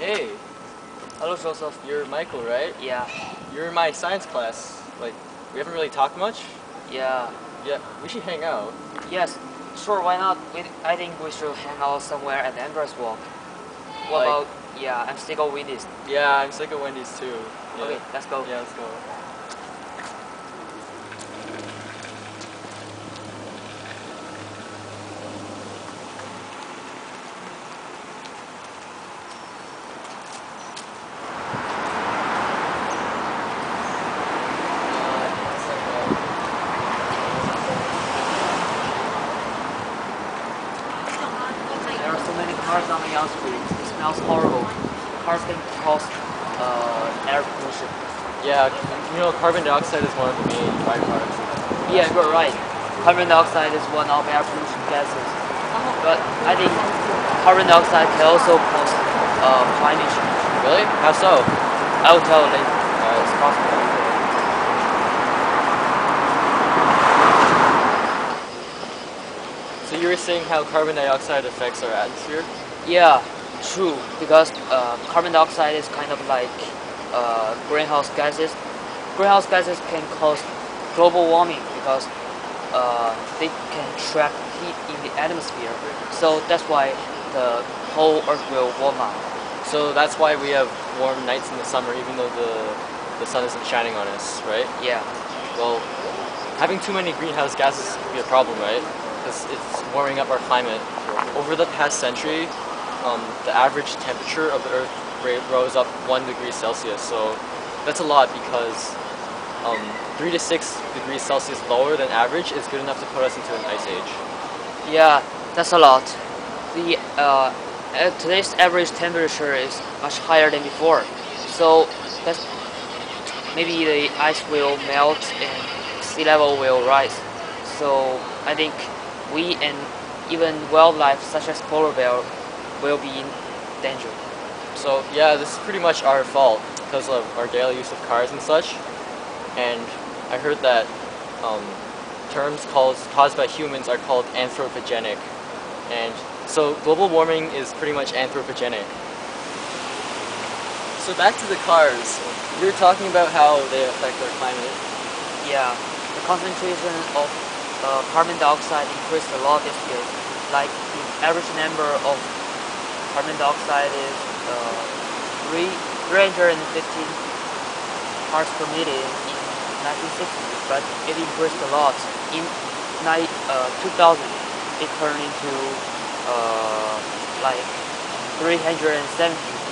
Hey, Hello, Joseph. you're Michael, right? Yeah, You're in my science class. Like, we haven't really talked much. yeah, Yeah, we should hang out. yes. Sure, why not? We, I think we should hang out somewhere at Andrews Walk. What Like- about? Yeah, I'm sick of Wendy's. Yeah, I'm sick of Wendy's too. Yeah. Okay, let's go. Yeah, let's go. There are so on the. It smells horrible. Cars can cause uh, air pollution. Yeah, you know, carbon dioxide is one of the main byproducts. Yeah, you're right. Carbon dioxide is one of air pollution gases. But I think carbon dioxide can also cause uh, climate change. Really? How so? I will tell you later. Uh, it's possible. So you were saying how carbon dioxide affects our atmosphere? Yeah, true. Because uh, carbon dioxide is kind of like uh, greenhouse gases. Greenhouse gases can cause global warming because uh, they can trap heat in the atmosphere. So that's why the whole Earth will warm up. So that's why we have warm nights in the summer, even though the the sun isn't shining on us, right? Yeah, Well, having too many greenhouse gases could be a problem, right? Because it's warming up our climate. Over the past century, um, the average temperature of the Earth rose up one degree Celsius. So that's a lot because um, three to six degrees Celsius lower than average is good enough to put us into an ice age. yeah, that's a lot. The uh, today's average temperature is much higher than before. So that's maybe the ice will melt and sea level will rise. So I think we and even wildlife such as polar bear will be in danger. So yeah, this is pretty much our fault because of our daily use of cars and such. And I heard that um, terms called, caused by humans are called anthropogenic. And so global warming is pretty much anthropogenic. So back to the cars. You were talking about how they affect our climate. Yeah, the concentration of uh, carbon dioxide increased a lot this year. Like the average number of carbon dioxide is uh, three 315 parts per million in 1960, but it increased a lot. In ni- uh, 2000, it turned into uh, like 370.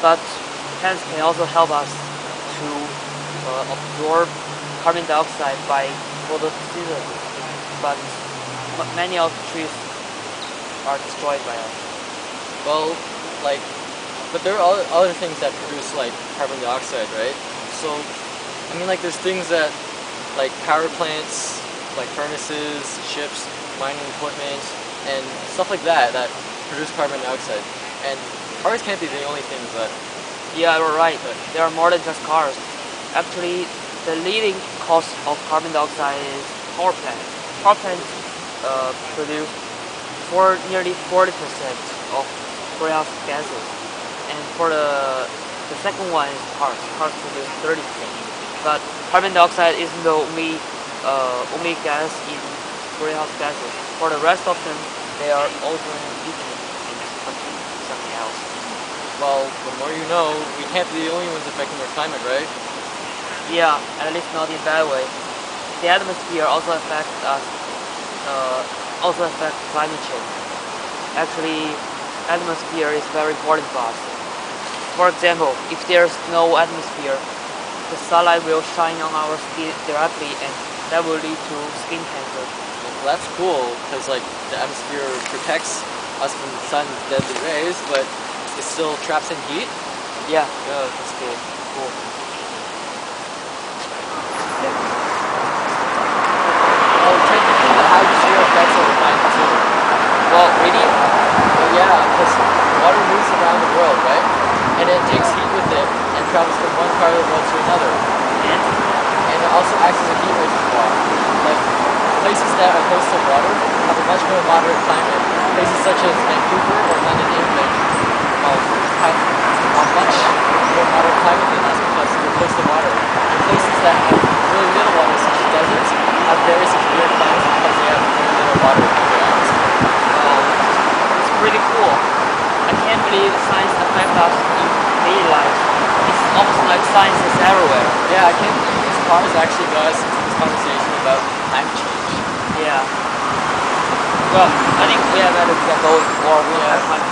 But plants can also help us to uh, absorb carbon dioxide by photosynthesis, but many of the trees are destroyed by us. Well, like, but there are other- things that produce like carbon dioxide, right? So, I mean, like, there's things that, like power plants, like furnaces, ships, mining equipment, and stuff like that that produce carbon dioxide. And cars can't be the only things that. Yeah, you're right. There are more than just cars. Actually, the leading cause of carbon dioxide is power plants. Power plants uh, produce for nearly 40% of greenhouse gases, and for the the second one is cars. Cars produce 30%. But carbon dioxide isn't the only uh, only gas in greenhouse gases. For the rest of them, they are also eaten in something something else. Well, the more you know, we can't be the only ones affecting our climate, right? Yeah, at least not in that way. The atmosphere also affects us, uh, also affects climate change. Actually, atmosphere is very important for us. For example, if there's no atmosphere, the sunlight will shine on our skin directly and that will lead to skin cancer. Well, that's cool because like the atmosphere protects us from the sun's deadly rays, but it still traps in heat. Yeah, Yeah, that's cool. cool. Oh, technically the atmosphere affects our climate too. Well, really? Well, yeah, because water moves around the world, right? And it takes heat with it and travels from one part of the world to another. And And it also acts as a heat reservoir. Like places that are close to water have a much more moderate climate. Places such as Vancouver or London, England, have a much more moderate climate than us because they're close to water. And places that have really little water, such as deserts, have very severe climates because they have very little water in the ground. Um, it's pretty cool. I can't believe the science affects us in daily life. It's almost like science is everywhere. Yeah, I can't believe these cars actually got us into this conversation about climate change. Yeah. Well, I think we have better get going or we'll Yeah. have time